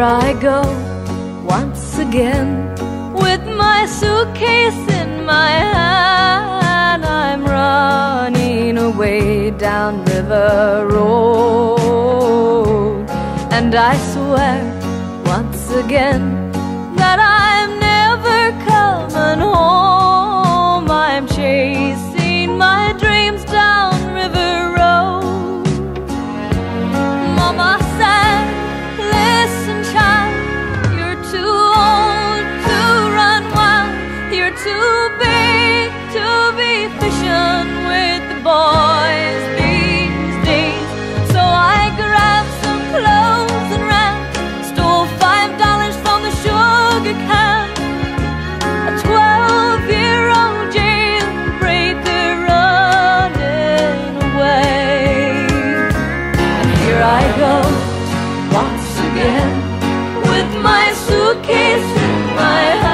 I go once again with my suitcase in my hand. I'm running away down River Road, and I swear once again that I'm never coming home. Fishing with the boys these days. So I grabbed some clothes and ran, stole five dollars from the sugar can. A twelve-year-old jailbreaker running away. And here I go once again with my suitcase in my hand.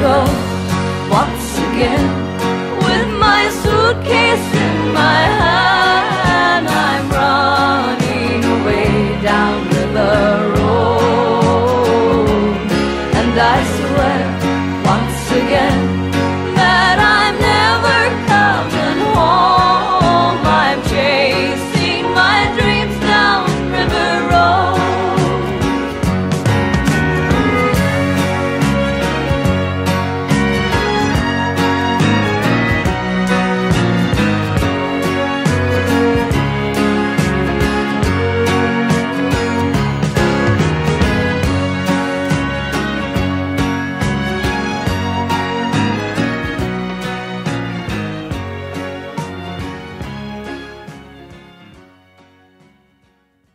go once again with my suitcase in my hand. I'm running away down River Road, and I swear once again.